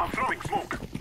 I'm throwing smoke.